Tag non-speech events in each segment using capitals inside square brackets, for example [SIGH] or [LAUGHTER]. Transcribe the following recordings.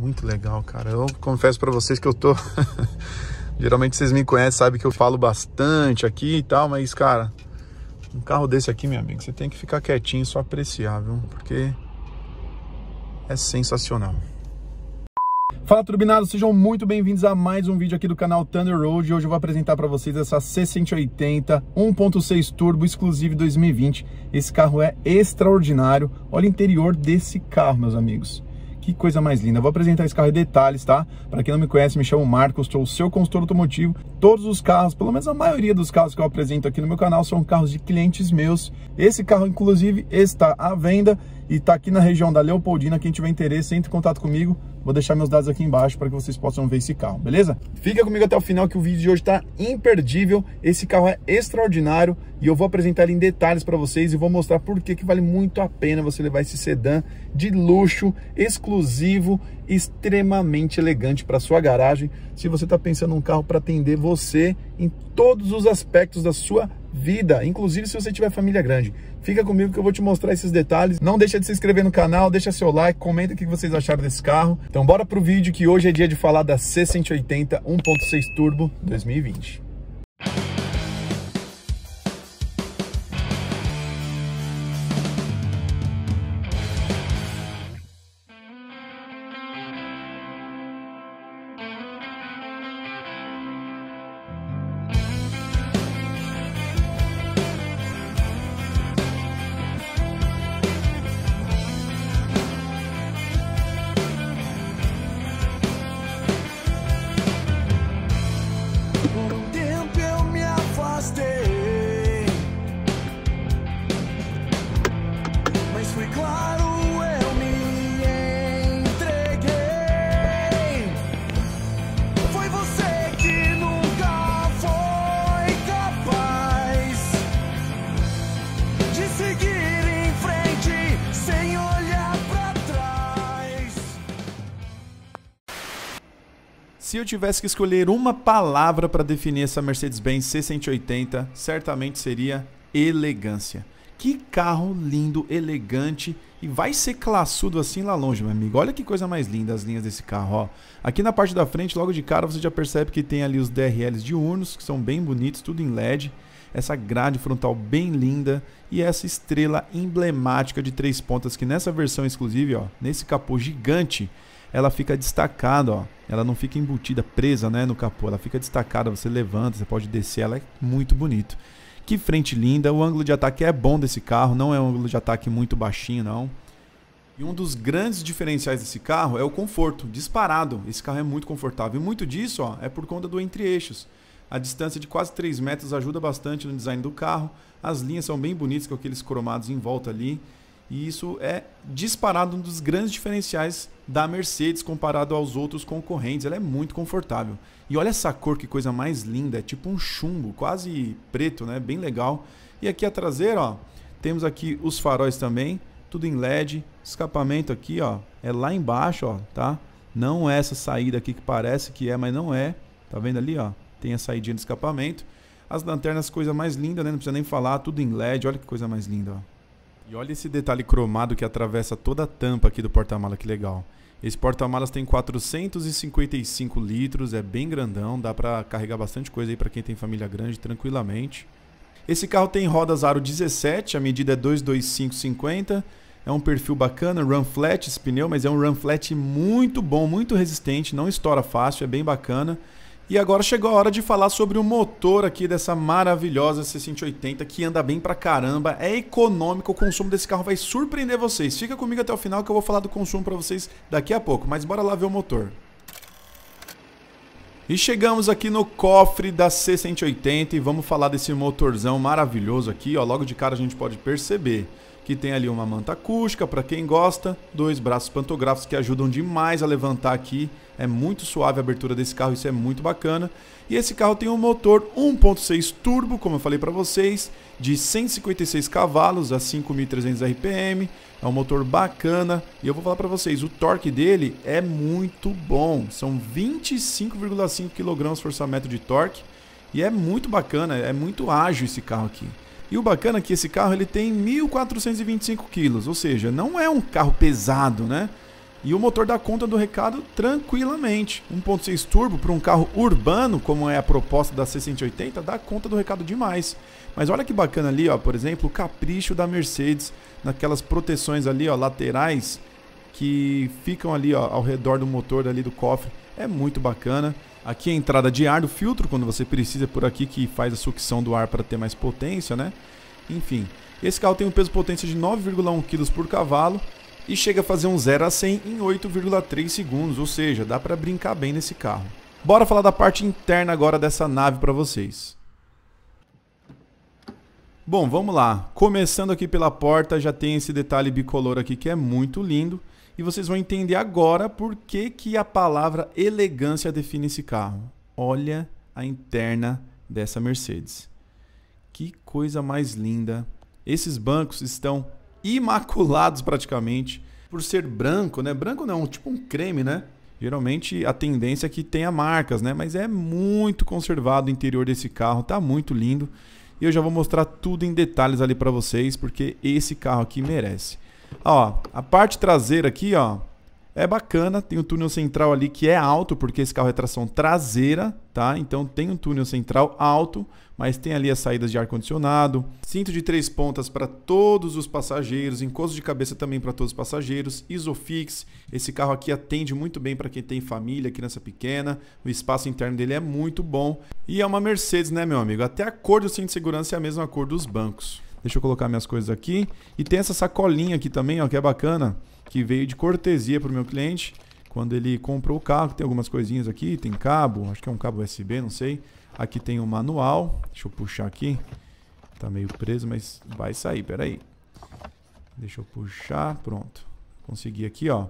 Muito legal, cara. Eu confesso para vocês que eu tô. [LAUGHS] Geralmente vocês me conhecem, sabem que eu falo bastante aqui e tal, mas, cara, um carro desse aqui, meu amigo, você tem que ficar quietinho, só apreciar, viu? Porque é sensacional. Fala turbinados, sejam muito bem-vindos a mais um vídeo aqui do canal Thunder Road. Hoje eu vou apresentar para vocês essa C180 1.6 Turbo exclusivo 2020. Esse carro é extraordinário. Olha o interior desse carro, meus amigos. Que coisa mais linda. Vou apresentar esse carro em detalhes, tá? Para quem não me conhece, me chamo Marcos, sou o seu consultor automotivo. Todos os carros, pelo menos a maioria dos carros que eu apresento aqui no meu canal são carros de clientes meus. Esse carro, inclusive, está à venda e está aqui na região da Leopoldina. Quem tiver interesse, entre em contato comigo. Vou deixar meus dados aqui embaixo para que vocês possam ver esse carro, beleza? Fica comigo até o final que o vídeo de hoje está imperdível. Esse carro é extraordinário e eu vou apresentar ele em detalhes para vocês e vou mostrar por que, que vale muito a pena você levar esse sedã de luxo, exclusivo, extremamente elegante para sua garagem. Se você está pensando num carro para atender você em todos os aspectos da sua vida, inclusive se você tiver família grande. Fica comigo que eu vou te mostrar esses detalhes. Não deixa de se inscrever no canal, deixa seu like, comenta o que vocês acharam desse carro. Então bora pro vídeo que hoje é dia de falar da C180 1.6 Turbo 2020. Se eu tivesse que escolher uma palavra para definir essa Mercedes-Benz C180, certamente seria elegância. Que carro lindo, elegante e vai ser classudo assim lá longe, meu amigo. Olha que coisa mais linda as linhas desse carro, ó. Aqui na parte da frente, logo de cara, você já percebe que tem ali os DRLs diurnos, que são bem bonitos, tudo em LED. Essa grade frontal bem linda e essa estrela emblemática de três pontas que nessa versão exclusiva, ó, nesse capô gigante, ela fica destacada, ó. Ela não fica embutida, presa, né, no capô. Ela fica destacada, você levanta, você pode descer, ela é muito bonito. Que frente linda, o ângulo de ataque é bom desse carro, não é um ângulo de ataque muito baixinho, não. E um dos grandes diferenciais desse carro é o conforto, disparado. Esse carro é muito confortável. E muito disso ó, é por conta do entre-eixos. A distância de quase 3 metros ajuda bastante no design do carro. As linhas são bem bonitas com aqueles cromados em volta ali. E isso é disparado um dos grandes diferenciais da Mercedes comparado aos outros concorrentes. Ela é muito confortável. E olha essa cor, que coisa mais linda. É tipo um chumbo, quase preto, né? Bem legal. E aqui a traseira, ó, temos aqui os faróis também, tudo em LED. Escapamento aqui, ó, é lá embaixo, ó, tá? Não é essa saída aqui que parece que é, mas não é. Tá vendo ali, ó? Tem a saída de escapamento. As lanternas, coisa mais linda, né? Não precisa nem falar, tudo em LED. Olha que coisa mais linda, ó. E olha esse detalhe cromado que atravessa toda a tampa aqui do porta-mala, que legal. Esse porta-malas tem 455 litros, é bem grandão, dá para carregar bastante coisa aí para quem tem família grande tranquilamente. Esse carro tem rodas aro 17, a medida é 22550. É um perfil bacana, run flat esse pneu, mas é um run flat muito bom, muito resistente, não estoura fácil, é bem bacana. E agora chegou a hora de falar sobre o motor aqui dessa maravilhosa C180 que anda bem pra caramba, é econômico, o consumo desse carro vai surpreender vocês. Fica comigo até o final que eu vou falar do consumo para vocês daqui a pouco, mas bora lá ver o motor. E chegamos aqui no cofre da C180 e vamos falar desse motorzão maravilhoso aqui, ó, logo de cara a gente pode perceber que tem ali uma manta acústica para quem gosta, dois braços pantográficos que ajudam demais a levantar aqui. É muito suave a abertura desse carro, isso é muito bacana. E esse carro tem um motor 1.6 turbo, como eu falei para vocês, de 156 cavalos a 5.300 RPM. É um motor bacana e eu vou falar para vocês, o torque dele é muito bom. São 25,5 kgfm de torque e é muito bacana, é muito ágil esse carro aqui. E o bacana é que esse carro ele tem 1.425 quilos, ou seja, não é um carro pesado, né? E o motor dá conta do recado tranquilamente. 1.6 turbo para um carro urbano, como é a proposta da C180, dá conta do recado demais. Mas olha que bacana ali, ó, por exemplo, o capricho da Mercedes naquelas proteções ali, ó, laterais que ficam ali, ó, ao redor do motor ali do cofre. É muito bacana. Aqui é a entrada de ar do filtro, quando você precisa, por aqui que faz a sucção do ar para ter mais potência, né? Enfim, esse carro tem um peso potência de 9,1 kg por cavalo e chega a fazer um 0 a 100 em 8,3 segundos, ou seja, dá para brincar bem nesse carro. Bora falar da parte interna agora dessa nave para vocês. Bom, vamos lá. Começando aqui pela porta, já tem esse detalhe bicolor aqui que é muito lindo. E vocês vão entender agora por que, que a palavra elegância define esse carro. Olha a interna dessa Mercedes. Que coisa mais linda. Esses bancos estão imaculados praticamente por ser branco, né? Branco não, tipo um creme, né? Geralmente a tendência é que tenha marcas, né? Mas é muito conservado o interior desse carro, tá muito lindo. E eu já vou mostrar tudo em detalhes ali para vocês, porque esse carro aqui merece. Ó, a parte traseira aqui, ó, é bacana, tem o um túnel central ali que é alto, porque esse carro é tração traseira, tá? Então tem um túnel central alto, mas tem ali as saídas de ar-condicionado, cinto de três pontas para todos os passageiros, encosto de cabeça também para todos os passageiros, Isofix, esse carro aqui atende muito bem para quem tem família, criança pequena, o espaço interno dele é muito bom, e é uma Mercedes, né, meu amigo? Até a cor do cinto de segurança é a mesma cor dos bancos. Deixa eu colocar minhas coisas aqui. E tem essa sacolinha aqui também, ó, que é bacana, que veio de cortesia para o meu cliente. Quando ele comprou o carro, tem algumas coisinhas aqui, tem cabo, acho que é um cabo USB, não sei. Aqui tem o um manual, deixa eu puxar aqui. Tá meio preso, mas vai sair, peraí. Deixa eu puxar, pronto. Consegui aqui, ó.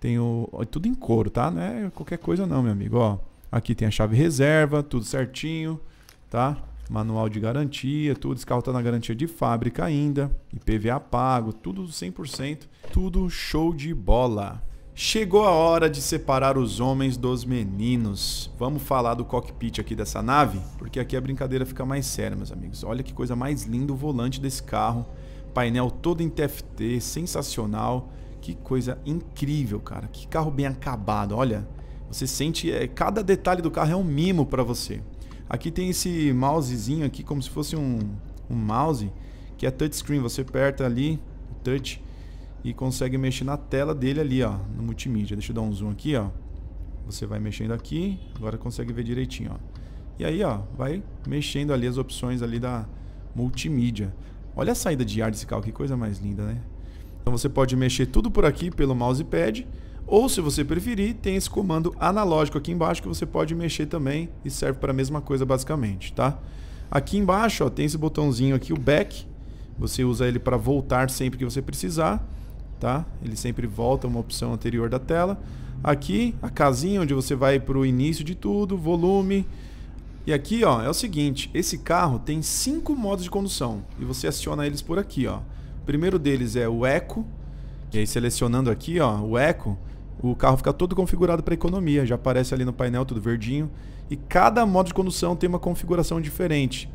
Tem o... Tudo em couro, tá? Não é qualquer coisa não, meu amigo, ó. Aqui tem a chave reserva, tudo certinho, tá? Manual de garantia, tudo. Esse carro está na garantia de fábrica ainda, IPVA pago, tudo 100%, tudo show de bola. Chegou a hora de separar os homens dos meninos. Vamos falar do cockpit aqui dessa nave, porque aqui a brincadeira fica mais séria, meus amigos. Olha que coisa mais linda o volante desse carro. Painel todo em TFT, sensacional. Que coisa incrível, cara. Que carro bem acabado. Olha, você sente é, cada detalhe do carro é um mimo para você. Aqui tem esse mousezinho aqui, como se fosse um, um mouse, que é touchscreen. Você aperta ali, touch, e consegue mexer na tela dele ali, ó, no multimídia. Deixa eu dar um zoom aqui, ó. Você vai mexendo aqui, agora consegue ver direitinho, ó. E aí, ó, vai mexendo ali as opções ali da multimídia. Olha a saída de ar desse carro, que coisa mais linda, né? Então você pode mexer tudo por aqui pelo mousepad ou, se você preferir, tem esse comando analógico aqui embaixo que você pode mexer também e serve para a mesma coisa basicamente, tá? Aqui embaixo ó, tem esse botãozinho aqui, o back. Você usa ele para voltar sempre que você precisar, tá? Ele sempre volta uma opção anterior da tela. Aqui, a casinha onde você vai para o início de tudo, volume. E aqui ó, é o seguinte, esse carro tem cinco modos de condução e você aciona eles por aqui. Ó. O primeiro deles é o Eco, e aí selecionando aqui ó, o Eco, o carro fica todo configurado para economia, já aparece ali no painel tudo verdinho. E cada modo de condução tem uma configuração diferente.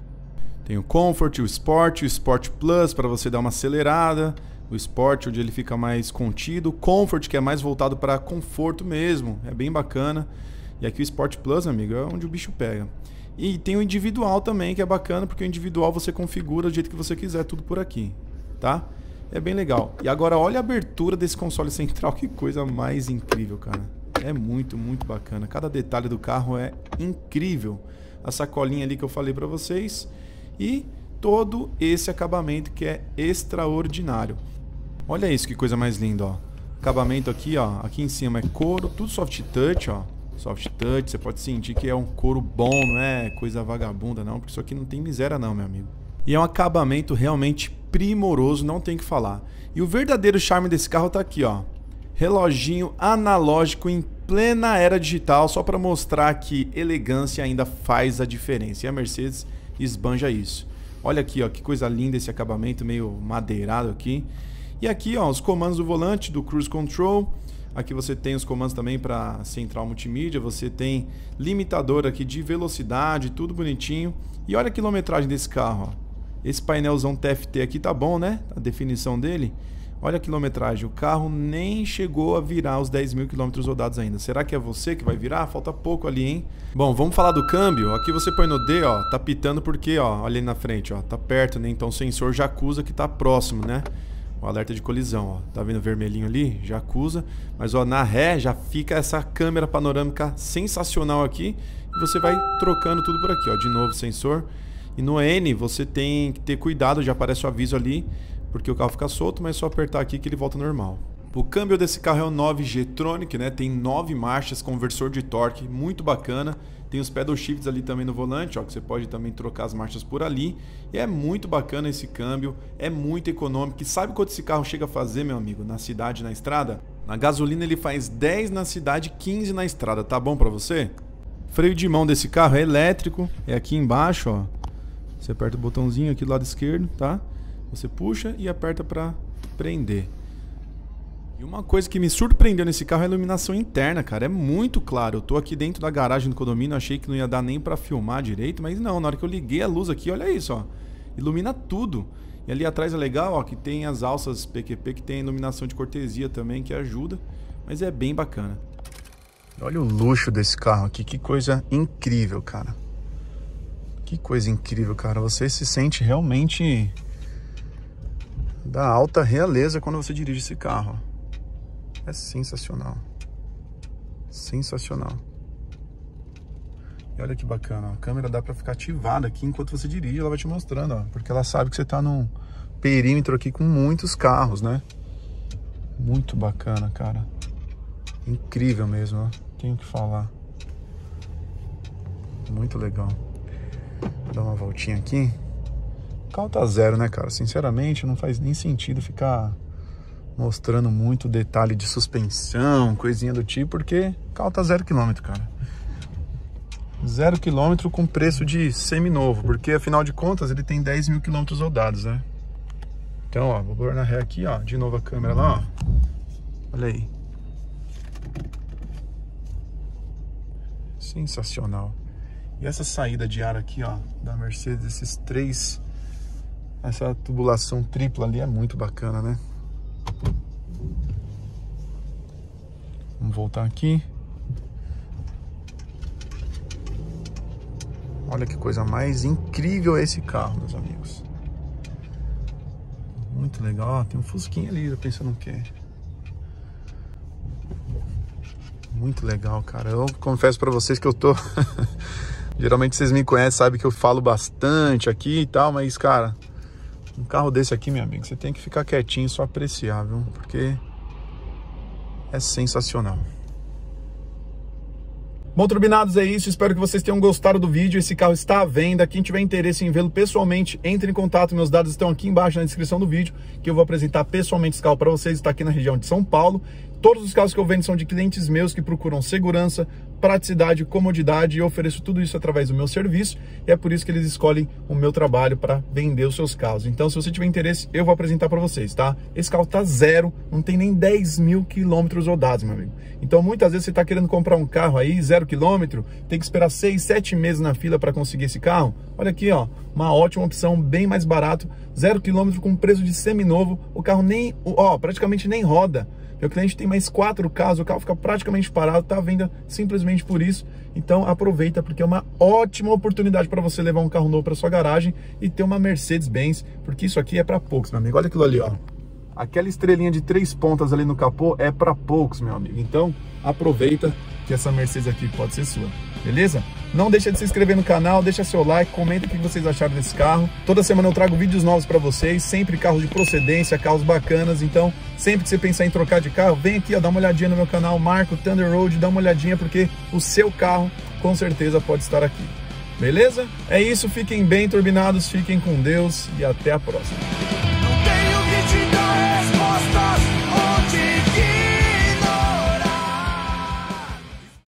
Tem o Comfort, o Sport, o Sport Plus para você dar uma acelerada, o Sport onde ele fica mais contido, o Comfort que é mais voltado para conforto mesmo, é bem bacana. E aqui o Sport Plus, amigo, é onde o bicho pega. E tem o individual também, que é bacana, porque o individual você configura do jeito que você quiser, tudo por aqui, tá? É bem legal. E agora olha a abertura desse console central, que coisa mais incrível, cara. É muito, muito bacana. Cada detalhe do carro é incrível. A sacolinha ali que eu falei para vocês e todo esse acabamento que é extraordinário. Olha isso, que coisa mais linda, ó. Acabamento aqui, ó. Aqui em cima é couro, tudo soft touch, ó. Soft touch, você pode sentir que é um couro bom, não é coisa vagabunda não, porque isso aqui não tem miséria não, meu amigo. E é um acabamento realmente primoroso, não tem que falar. E o verdadeiro charme desse carro tá aqui, ó. Reloginho analógico em plena era digital, só para mostrar que elegância ainda faz a diferença. E a Mercedes esbanja isso. Olha aqui, ó, que coisa linda esse acabamento meio madeirado aqui. E aqui, ó, os comandos do volante do Cruise Control. Aqui você tem os comandos também para central multimídia, você tem limitador aqui de velocidade, tudo bonitinho. E olha a quilometragem desse carro, ó. Esse painelzão TFT aqui tá bom, né? A definição dele. Olha a quilometragem, o carro nem chegou a virar os 10 mil quilômetros rodados ainda. Será que é você que vai virar? Falta pouco ali, hein? Bom, vamos falar do câmbio. Aqui você põe no D, ó, tá pitando porque, ó, olha ali na frente, ó, tá perto, né? Então o sensor já acusa que tá próximo, né? O alerta de colisão, ó. Tá vendo o vermelhinho ali? Já acusa. Mas, ó, na ré já fica essa câmera panorâmica sensacional aqui. E você vai trocando tudo por aqui, ó. De novo sensor. E no N você tem que ter cuidado, já aparece o aviso ali porque o carro fica solto, mas é só apertar aqui que ele volta normal. O câmbio desse carro é o 9G Tronic, né? Tem 9 marchas, conversor de torque, muito bacana. Tem os pedal shifts ali também no volante, ó, que você pode também trocar as marchas por ali. E é muito bacana esse câmbio, é muito econômico. E sabe quanto esse carro chega a fazer, meu amigo, na cidade, na estrada? Na gasolina ele faz 10 na cidade, 15 na estrada. Tá bom para você? Freio de mão desse carro é elétrico, é aqui embaixo, ó. Você aperta o botãozinho aqui do lado esquerdo, tá? Você puxa e aperta para prender. E uma coisa que me surpreendeu nesse carro é a iluminação interna, cara. É muito claro. Eu tô aqui dentro da garagem do condomínio, achei que não ia dar nem para filmar direito, mas não, na hora que eu liguei a luz aqui, olha isso, ó. Ilumina tudo. E ali atrás é legal, ó, que tem as alças PQP que tem iluminação de cortesia também, que ajuda, mas é bem bacana. Olha o luxo desse carro aqui, que coisa incrível, cara. Que coisa incrível, cara. Você se sente realmente da alta realeza quando você dirige esse carro. É sensacional. Sensacional. E olha que bacana, a câmera dá para ficar ativada aqui enquanto você dirige, ela vai te mostrando, ó, porque ela sabe que você tá num perímetro aqui com muitos carros, né? Muito bacana, cara. Incrível mesmo, ó. Tenho que falar. Muito legal. Dar uma voltinha aqui. O carro tá zero, né, cara? Sinceramente, não faz nem sentido ficar mostrando muito detalhe de suspensão, coisinha do tipo, porque o carro tá zero quilômetro, cara. Zero quilômetro com preço de semi-novo, porque afinal de contas ele tem 10 mil quilômetros rodados, né? Então, ó, vou pôr na ré aqui, ó, de novo a câmera lá, ó. Olha aí. Sensacional. E essa saída de ar aqui, ó, da Mercedes, esses três essa tubulação tripla ali é muito bacana, né? Vamos voltar aqui. Olha que coisa mais incrível esse carro, meus amigos. Muito legal. tem um fusquinha ali, pensando no quê? Muito legal, cara. Eu confesso para vocês que eu tô... [LAUGHS] Geralmente vocês me conhecem, sabem que eu falo bastante aqui e tal, mas, cara, um carro desse aqui, meu amigo, você tem que ficar quietinho e só apreciar, viu? Porque é sensacional. Bom, turbinados, é isso. Espero que vocês tenham gostado do vídeo. Esse carro está à venda. Quem tiver interesse em vê-lo pessoalmente, entre em contato. Meus dados estão aqui embaixo na descrição do vídeo, que eu vou apresentar pessoalmente esse carro para vocês. Está aqui na região de São Paulo. Todos os carros que eu vendo são de clientes meus que procuram segurança, praticidade, comodidade e eu ofereço tudo isso através do meu serviço e é por isso que eles escolhem o meu trabalho para vender os seus carros. Então, se você tiver interesse, eu vou apresentar para vocês, tá? Esse carro tá zero, não tem nem 10 mil quilômetros rodados, meu amigo. Então, muitas vezes você está querendo comprar um carro aí, zero quilômetro, tem que esperar 6, 7 meses na fila para conseguir esse carro. Olha aqui, ó, uma ótima opção, bem mais barato, zero quilômetro com preço de semi-novo, o carro nem, ó, praticamente nem roda. Meu cliente tem mais quatro carros, o carro fica praticamente parado, tá à venda simplesmente por isso. Então aproveita porque é uma ótima oportunidade para você levar um carro novo para sua garagem e ter uma Mercedes-Benz, porque isso aqui é para poucos, meu amigo. Olha aquilo ali, ó. Aquela estrelinha de três pontas ali no capô é para poucos, meu amigo. Então aproveita que essa Mercedes aqui pode ser sua, beleza? Não deixa de se inscrever no canal, deixa seu like, comenta o que vocês acharam desse carro. Toda semana eu trago vídeos novos para vocês, sempre carros de procedência, carros bacanas. Então, sempre que você pensar em trocar de carro, vem aqui, ó, dá uma olhadinha no meu canal, Marco Thunder Road, dá uma olhadinha porque o seu carro com certeza pode estar aqui. Beleza? É isso, fiquem bem turbinados, fiquem com Deus e até a próxima.